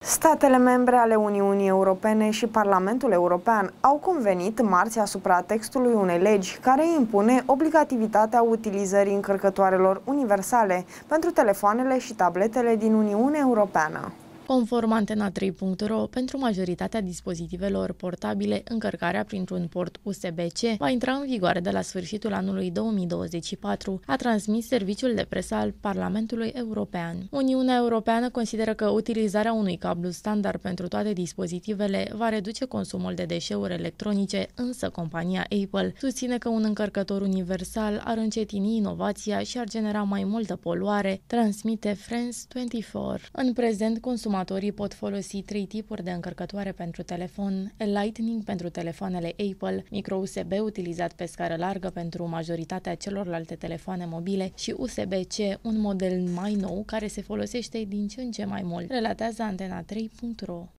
Statele membre ale Uniunii Europene și Parlamentul European au convenit marți asupra textului unei legi care impune obligativitatea utilizării încărcătoarelor universale pentru telefoanele și tabletele din Uniunea Europeană. Conform Antena 3.ro, pentru majoritatea dispozitivelor portabile, încărcarea printr-un port USB-C va intra în vigoare de la sfârșitul anului 2024, a transmis Serviciul de Presă al Parlamentului European. Uniunea Europeană consideră că utilizarea unui cablu standard pentru toate dispozitivele va reduce consumul de deșeuri electronice, însă compania Apple susține că un încărcător universal ar încetini inovația și ar genera mai multă poluare, transmite France 24. În prezent, consumatorii Consumatorii pot folosi trei tipuri de încărcătoare pentru telefon, Lightning pentru telefoanele Apple, micro-USB utilizat pe scară largă pentru majoritatea celorlalte telefoane mobile și USB-C, un model mai nou care se folosește din ce în ce mai mult, relatează Antena3.ro.